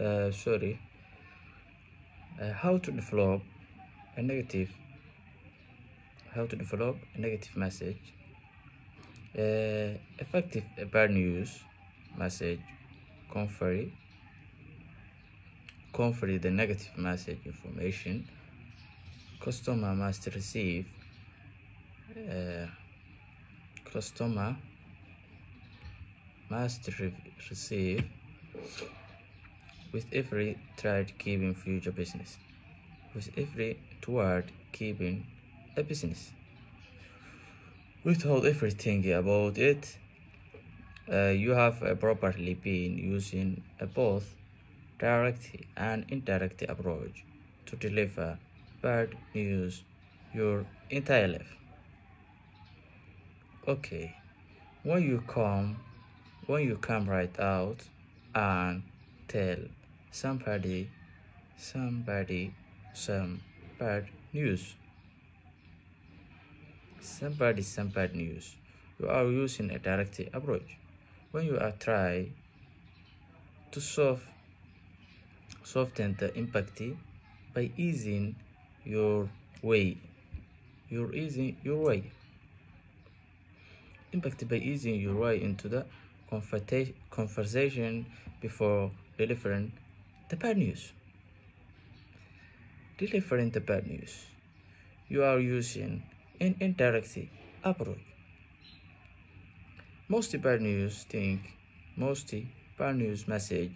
uh, sorry. Uh, how to develop a negative how to develop a negative message? Uh, effective bad news message convey convey the negative message information. Customer must receive uh, customer must re receive with every trade keeping future business with every toward keeping a business. Without everything about it. Uh, you have uh, properly been using a both direct and indirect approach to deliver bad news your entire life. Okay when you come when you come right out and tell somebody somebody some bad news. Somebody some bad news. You are using a direct approach. When you are trying to solve soften the impact by easing your way You're easing your way. Impact by easing your way into the conversation before delivering the bad news. Delivering the bad news. You are using an indirect approach. Most bad news think most bad news message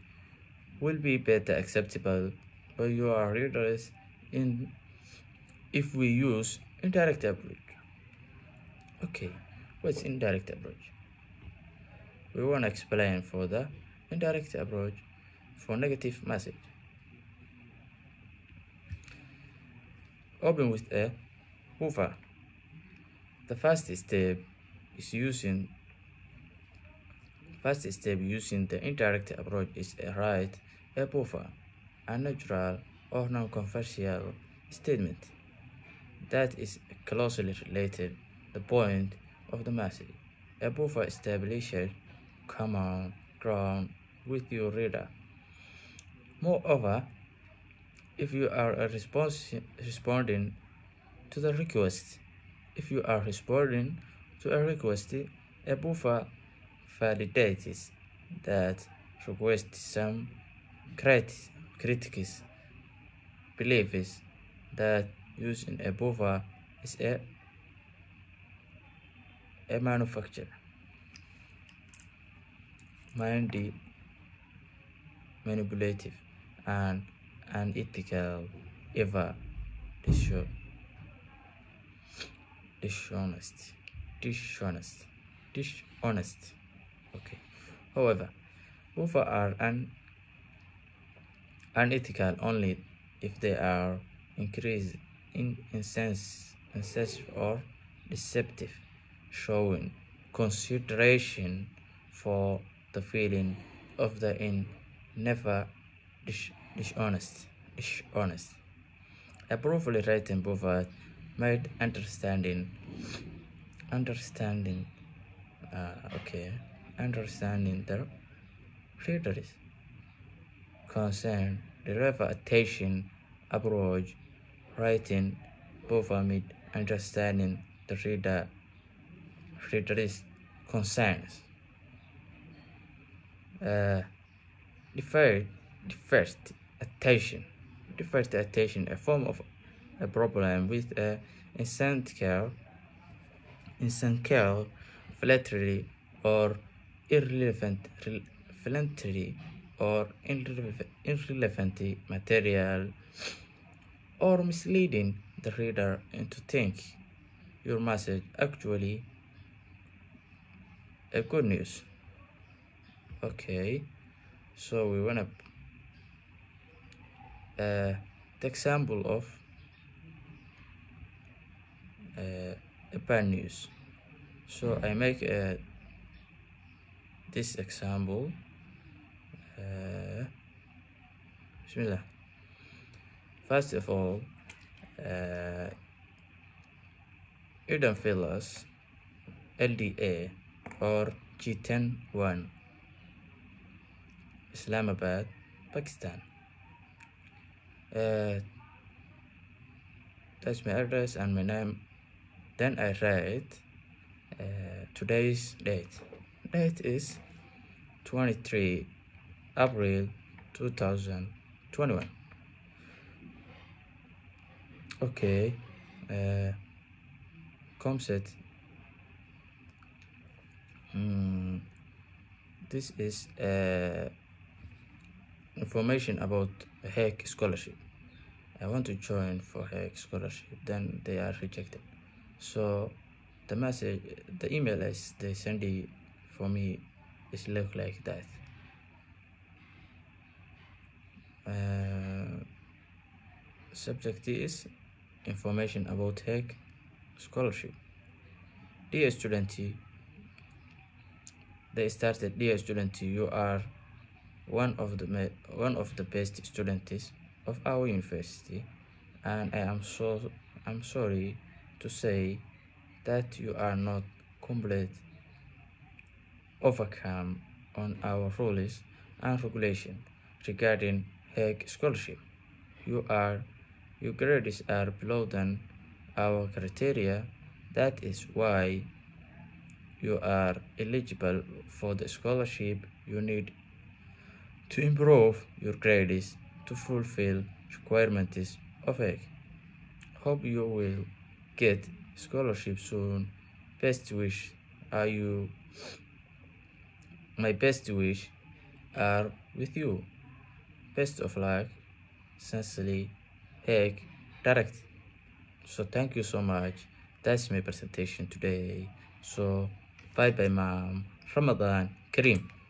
will be better acceptable by your readers in if we use indirect approach. Okay what's indirect approach? We want to explain for the indirect approach for negative message. Open with a buffer the first step is using first step using the indirect approach is a write a buffer a natural or non-controversial statement that is closely related the point of the message. A buffer establishes common ground with your reader moreover if you are responding to the request if you are responding to a request a buffer validates that request some crit critics believes that using a buffer is a a manufacturer mindy manipulative and unethical ever dishonest dishonest dishonest dishonest. Okay. However both are un, unethical only if they are increased in insense, insensitive or deceptive showing consideration for the feeling of the in never dish, dishonest dishonest a properly written buffer made understanding understanding uh, okay understanding the readers concern the refutation approach writing made understanding the reader reader's concerns. Uh, the the first attention the first attention a form of a problem with a essential essential flattery or irrelevant flattery or irrelevant material or misleading the reader into think. Your message actually a good news. Okay so we want to the example of uh, a bad news so I make uh, this example uh, Bismillah. first of all uh, Eden Villas LDA or G101 Islamabad Pakistan. Uh, that's my address and my name. Then I write uh, today's date. Date is 23 April 2021. Okay, uh, COMSATS. Mm, this is uh, information about HEC scholarship. I want to join for HEC scholarship, then they are rejected. So the message, the email is they send it for me is look like that. Uh, subject is information about HEC scholarship. Dear student, they started dear student you are one of the one of the best students of our university. And i am so i'm sorry to say that you are not complete overcome on our rules and regulation regarding HEC scholarship. You are your grades are below than our criteria. That is why you are eligible for the scholarship you need to improve your grades to fulfill requirements of it. Hope you will get scholarship soon. Best wish are you my best wish are with you. Best of luck. Sincerely, HEC Direct. So thank you so much. That's my presentation today. So Bye bye, mom. Ramadan Kareem.